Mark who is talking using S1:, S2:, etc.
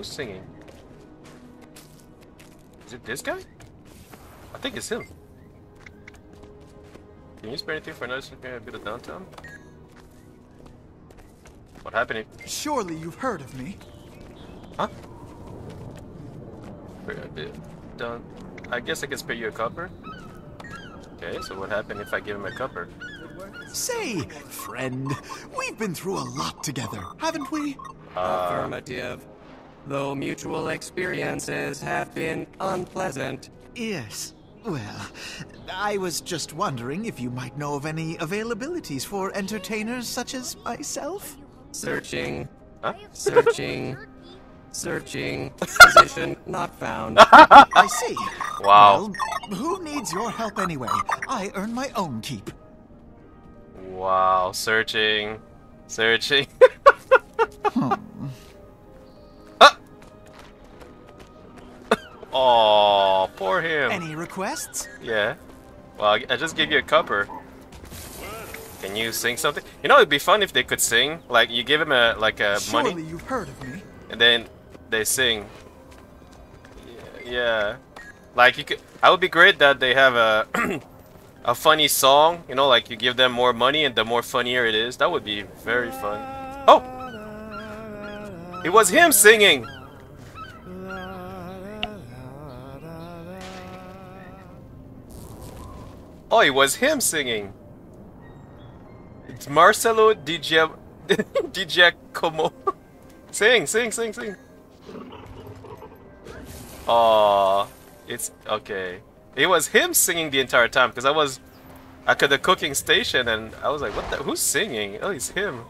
S1: Who's singing? Is it this guy? I think it's him. Can you spare anything for another a bit of downtown? What happened?
S2: Surely you've heard of me.
S1: Huh? For a bit down. I guess I can spare you a copper. Okay, so what happened if I give him a copper?
S2: Say, friend, we've been through a lot together, haven't we?
S1: Uh,
S3: Affirmative. Though mutual experiences have been unpleasant.
S2: Yes. Well, I was just wondering if you might know of any availabilities for entertainers such as myself?
S3: Searching.
S1: Huh?
S3: Searching. Searching. Position not found.
S2: I see.
S1: Wow.
S2: Well, who needs your help anyway? I earn my own keep.
S1: Wow, searching. Searching. Oh, poor him.
S2: Any requests?
S1: Yeah. Well, I I just gave you a copper. Can you sing something? You know, it'd be fun if they could sing. Like, you give them a like a
S2: Surely
S1: money,
S2: you've heard of me.
S1: and then they sing. Yeah, yeah. Like you could. I would be great that they have a a funny song. You know, like you give them more money, and the more funnier it is. That would be very fun. Oh, it was him singing. Oh, it was him singing. It's Marcello Gia- Di Giacomo. sing, sing, sing, sing. Oh, it's okay. It was him singing the entire time because I was at the cooking station and I was like, "What the? Who's singing?" Oh, it's him.